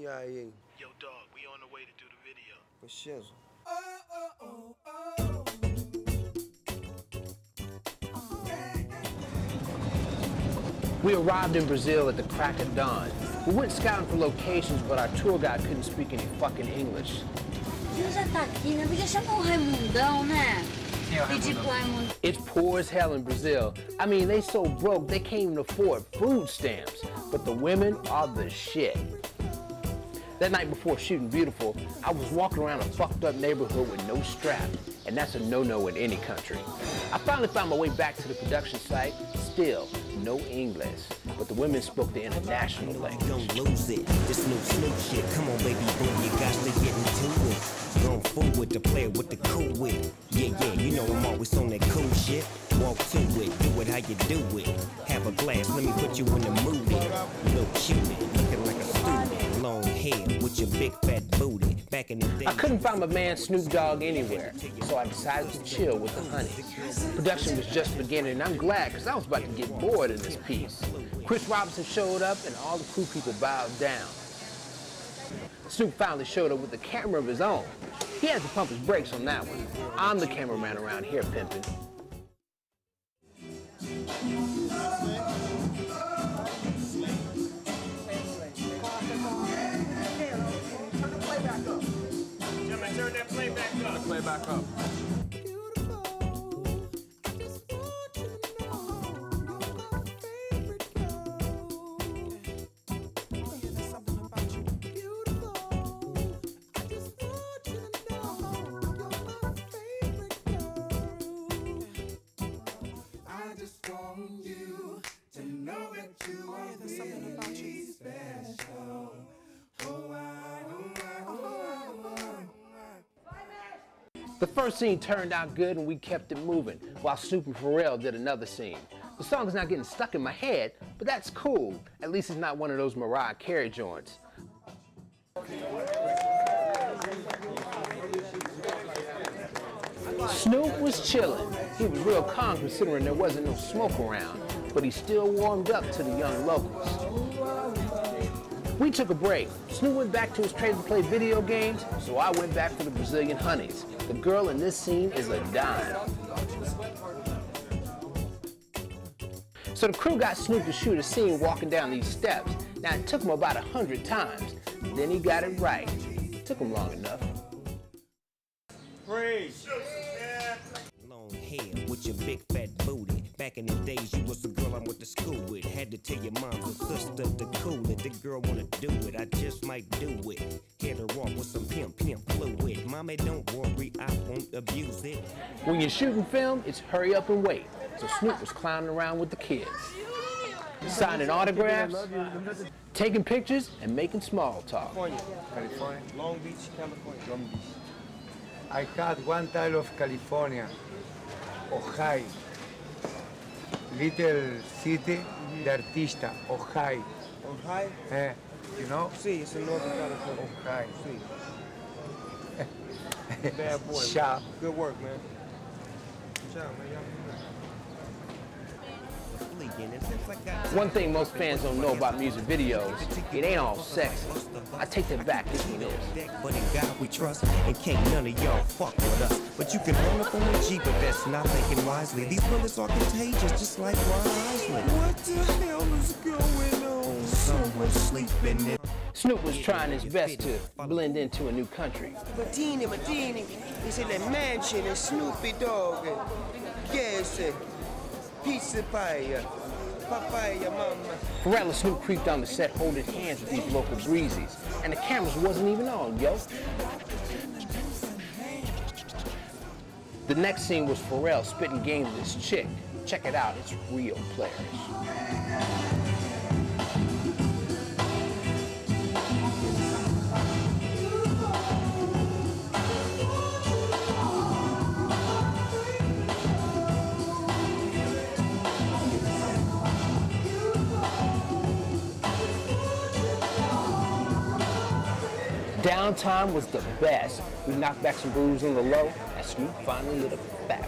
Yo, dog, we on the way to do the video. o shizzle. We arrived in Brazil at the crack of dawn. We went scouting for locations, but our tour guide couldn't speak any fucking English. Você já tá aqui, né? Podia chamar o Raimundão, né? Pedir pro Raimundo. It's poor as hell in Brazil. I mean, they so broke they can't even afford food stamps. But the women are the shit. That night before shooting Beautiful, I was walking around a fucked up neighborhood with no strap, and that's a no-no in any country. I finally found my way back to the production site, still no English, but the women spoke the international language. Don't lose it. This new Snoop shit. Come on, baby boo, you got to get into it. Going forward to play with the cool wit. Yeah, yeah, you know I'm always on that cool shit. Walk to it, do it how you do it. Have a glass, let me put you in the mood. Little cutie, looking like a student. Hair with your big fat booty. Back in the day. I couldn't find my man Snoop Dogg anywhere, so I decided to chill with the honey. Production was just beginning, and I'm glad because I was about to get bored in this piece. Chris Robinson showed up, and all the crew people bowed down. Snoop finally showed up with a camera of his own. He had to pump his brakes on that one. I'm the cameraman around here, pimpin'. Playback up. I just want you The first scene turned out good and we kept it moving, while and Pharrell did another scene. The song's not getting stuck in my head, but that's cool. At least it's not one of those Mariah Carey joints. Snoop was chilling. He was real calm considering there wasn't no smoke around, but he still warmed up to the young locals. We took a break. Snoop went back to his trade to play video games, so I went back for the Brazilian honeys. The girl in this scene is a dime. So the crew got Snoop to shoot a scene walking down these steps. Now it took him about a hundred times. Then he got it right. Took him long enough. Long hair with your big fat booty. Back in the days, you was the girl I went to school with. Had to tell your mom and sister to cool it. The girl wanna do it, I just might do it. Hit her off with some pimp, pimp fluid. Mommy, don't worry, I won't abuse it. When you're shooting film, it's hurry up and wait. So Snoop was clowning around with the kids. Signing autographs, taking pictures, and making small talk. California. Long Beach, California. Long Beach. I had one time of California, Ohio. Little city, the artista, Ohio. Ohio? Eh, you know? See, it's in Northern California. Ohio. See. Bad boy. man. Good work, man. Good job, man. Y'all do that. Fleeing, it seems like I- One thing most fans don't know about music videos, it ain't all sexy. I take that back, this one is. But in God we trust, and can't none of y'all fuck with us. But you can run up on a G, but that's not thinking wisely. These bullets are contagious, just like Ron Isley. What the hell is going on? Someone sleeping in. Snoop was trying his best to blend into a new country. Martini, Martini. It's in the mansion and Snoopy Dogg. Yes. Eh. Pizza pie. Eh. Papaya mama. Pharrell and Snoop creeped on the set holding hands with these local breezies, and the cameras wasn't even on, yo. The next scene was Pharrell spitting game with his chick. Check it out, it's real players. Downtime was the best. We knocked back some brews on the low, and Snoop finally lit a one.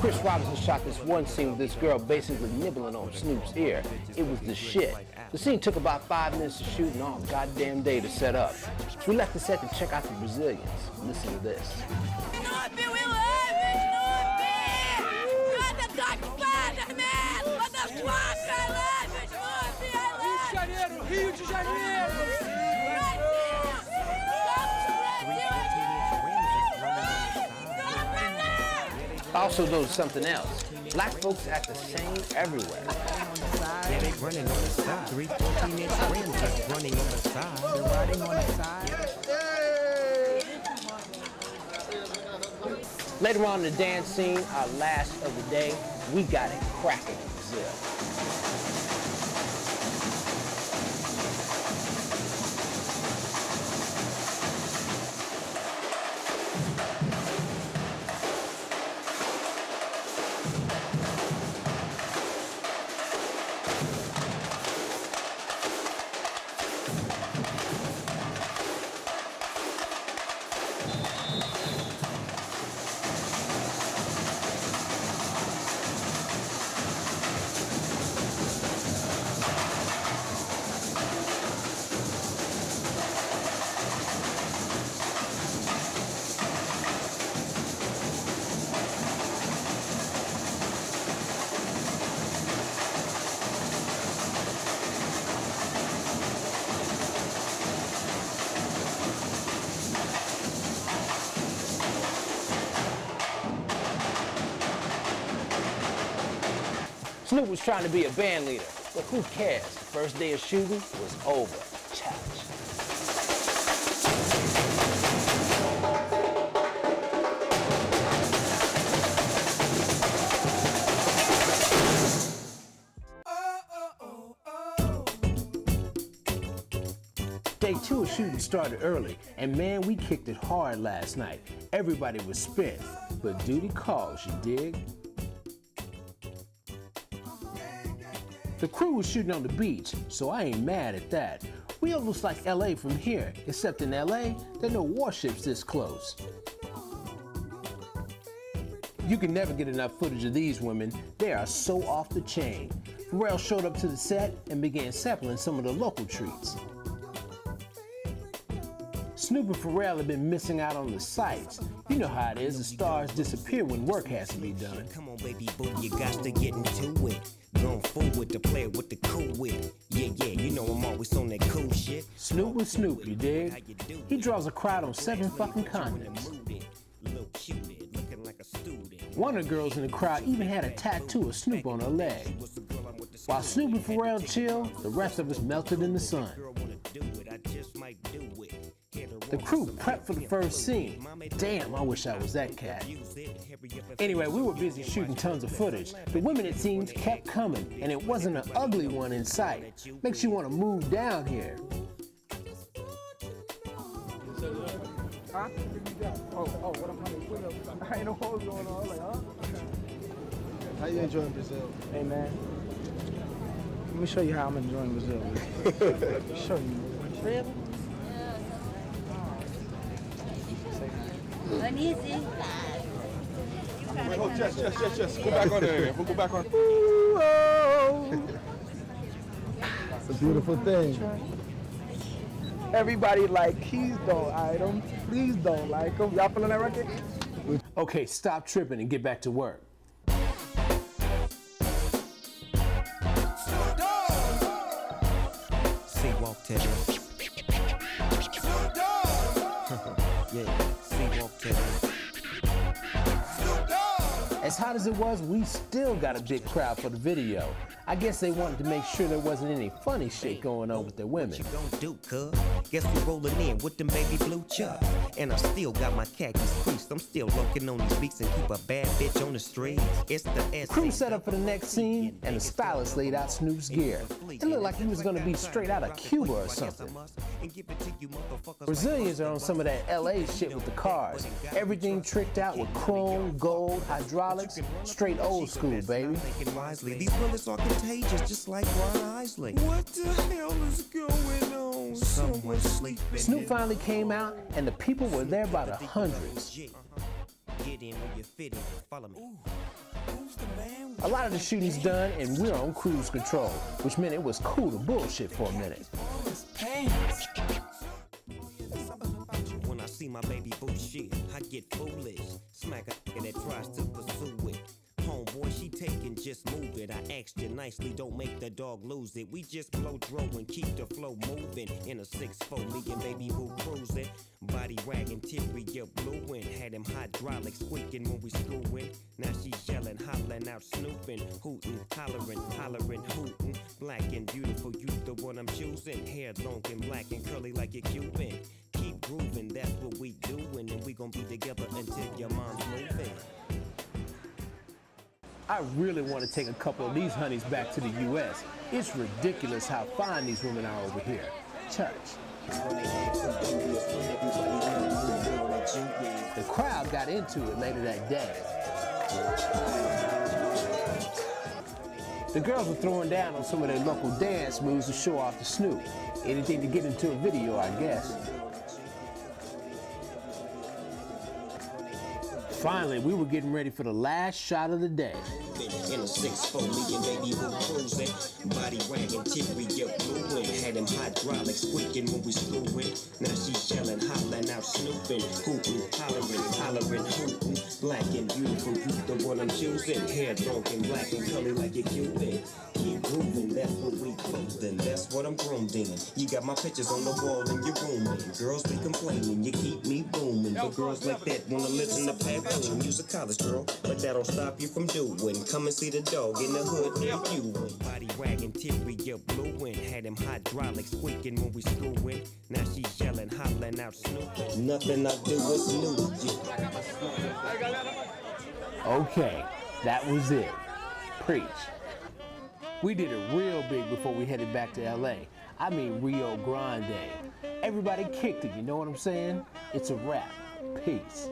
Chris Robinson shot this one scene with this girl basically nibbling on Snoop's ear. It was the shit. The scene took about five minutes to shoot and all goddamn day to set up. We left the set to check out the Brazilians. Listen to this. Snoopy, Rio de Janeiro! Also noticed something else. Black folks act the same everywhere. Yeah, they running on the side. Three 14 inch rims just running on the side. They're riding on the side. Later on in the dance scene, our last of the day, we got it cracking in Brazil. Snoop was trying to be a band leader, but who cares? The first day of shooting was over. Challenge. Day two of shooting started early, and man, we kicked it hard last night. Everybody was spent, but duty calls, you dig? The crew was shooting on the beach, so I ain't mad at that. We almost like LA from here, except in LA, there are no warships this close. You can never get enough footage of these women. They are so off the chain. Pharrell showed up to the set and began sampling some of the local treats. Snoop and Pharrell have been missing out on the sights. You know how it is, the stars disappear when work has to be done. Come on, baby boo, you got to get into it. Going forward to play with the cool wit. Yeah, yeah, you know I'm always on that cool shit. Snoop was Snoop, you dig? He draws a crowd on seven fucking continents. Little cupid, looking like a student. One of the girls in the crowd even had a tattoo of Snoop on her leg. While Snoop and Pharrell chill, the rest of us melted in the sun. Do it, I just might do it. The crew prepped for the first scene. Damn, I wish I was that cat. Anyway, we were busy shooting tons of footage. The women, it seems, kept coming, and it wasn't an ugly one in sight. Makes you want to move down here. Huh? Oh, oh, what I'm having with. I ain't know what was going on. I was like, huh? How you enjoying Brazil? Hey, man. Let me show you how I'm enjoying Brazil. show you. Really? Uneasy. Oh, yes, yes, yes, yes. Go back on there. We'll go back on. Oh. It's a beautiful thing. Everybody like keys don't item. Please don't like them. Y'all feeling that record? Okay, stop tripping and get back to work. Hot as it was, we still got a big crowd for the video. I guess they wanted to make sure there wasn't any funny shit going on with their women. Don't do, cuz. Guess we're rolling in with them baby blue chucks. And I still got my khakis creased. I'm still looking on these beats and keep a bad bitch on the street. It's the S. Crew set up for the next scene, and the stylist laid out Snoop's gear. It looked like he was gonna be straight out of Cuba or something. Brazilians are on some of that LA shit with the cars. Everything tricked out with chrome, gold, hydraulics, straight old school, baby. Thinking wisely. These bullets are contagious, just like Ron Isley. What the hell is going on? Someone sleeping. Snoop finally came out, and the people were there by the hundreds. Get in where you fit in. Follow me. A lot of the shooting's done and we're on cruise control, which meant it was cool to bullshit for a minute. When I see my baby boo shit, I get foolish. Smack a nigga that tries to pursue it. Homeboy, she taking, just move it. I asked you nicely, don't make the dog lose it. We just blow dro and keep the flow moving. In a 6-4, me and baby boo cruising. Body wagging, teary, you blueing. Had him hydraulic squeaking when we screwing. Now she yelling, hollering out, snooping, hooting, hollering, hollering, hooting. Black and beautiful, you the one I'm choosing. Hair long and black and curly like a Cuban. Keep grooving, that's what we doing, and we gon' be together until your mom's moving. I really want to take a couple of these honeys back to the U.S. It's ridiculous how fine these women are over here. Church. The crowd got into it later that day. The girls were throwing down on some of their local dance moves to show off the Snoop. Anything to get into a video, I guess. Finally, we were getting ready for the last shot of the day. In a 6-4, me and baby boo cruising. Body wagging, you blueing. Had squeaking when we screwing. Now yelling, hollering out, snooping. Hollering, hollering. Black and beautiful, you the one I'm choosing. Hair and black and curly like a Cuban. Keep what I'm groomed in. You got my pictures on the wall in your room. And girls be complaining, you keep me booming. But girls like that wanna listen to Pat Boone. Use a college girl, but that don't stop you from doing. Come and see the dog in the hood near you. Body wagging, teary, you blueing. Had him hydraulic squeaking when we screwing. Now she yelling, hollering out, snooping. Nothing I do is you. Okay, that was it. Preach. We did it real big before we headed back to LA. I mean Rio Grande. Everybody kicked it, you know what I'm saying? It's a wrap. Peace.